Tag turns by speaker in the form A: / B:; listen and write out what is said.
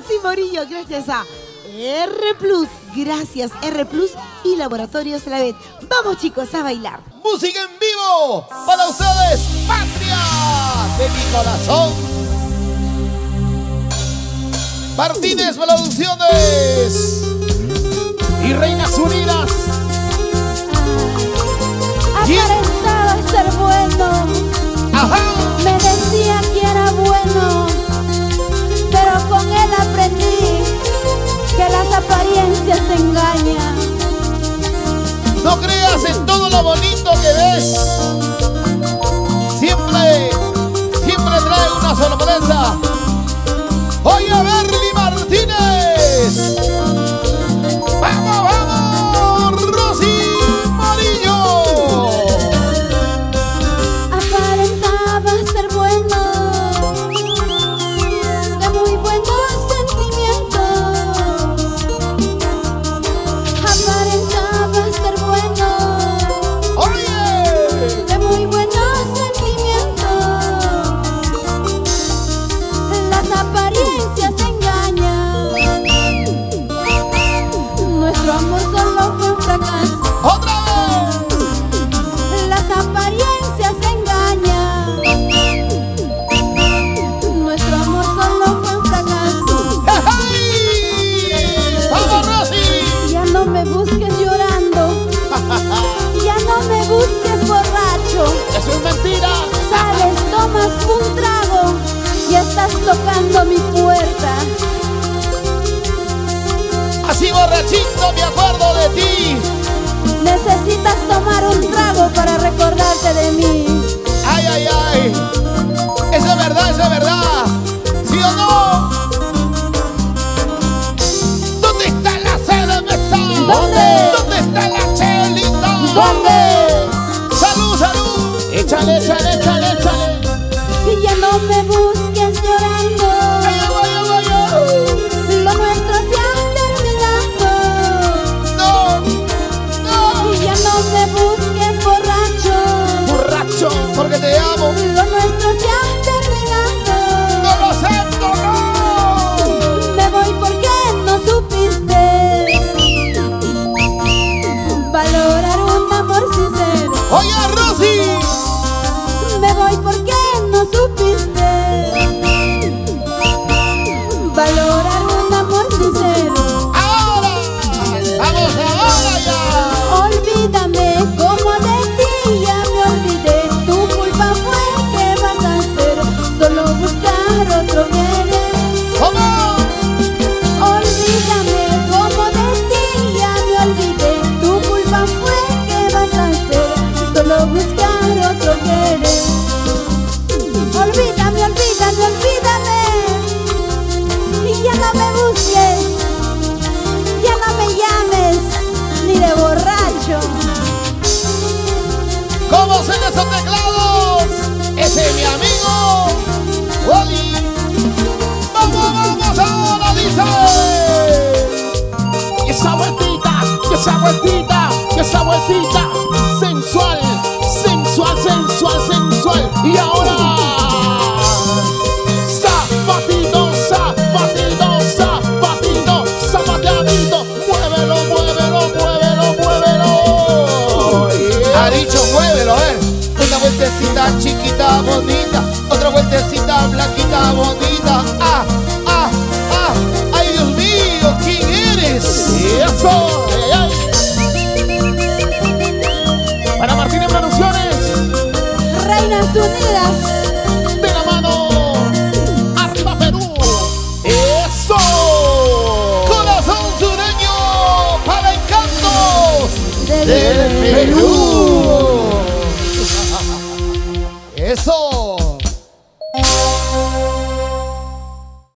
A: Rosy Morillo, gracias a R Plus. Gracias, R Plus y Laboratorios La Vez. Vamos, chicos, a bailar.
B: Música en vivo para ustedes, patria de mi corazón. Martínez Producciones y Reinas Unidas.
C: Aparentaba ser bueno.
B: Bonito que ves. Siempre, siempre trae una sorpresa. Oye, Berly Martínez. ¡Eso es mentira!
C: Sales, tomas un trago y estás tocando mi puerta.
B: Así borrachito me acuerdo
C: chale, chale. Valorar un amor sincero.
B: ¡Ahora! ¡Vamos ¿Cómo son esos teclados? Ese es mi amigo Wally. ¡Vamos, vamos ahora, dice!
D: Y esa vueltita, y esa vueltita, y esa vueltita sensual, sensual, sensual, sensual. Y ahora,
B: chiquita, bonita. Otra vueltecita blanquita, bonita. ¡Ah, ah, ah! ¡Ay, Dios mío! ¿Quién eres?
D: Eso, ey, ey. Para Martínez Producciones.
C: Reinas Unidas.
D: de la mano Arta Perú. ¡Eso!
B: Corazón sureño para encantos
C: del
B: del Perú. Eso.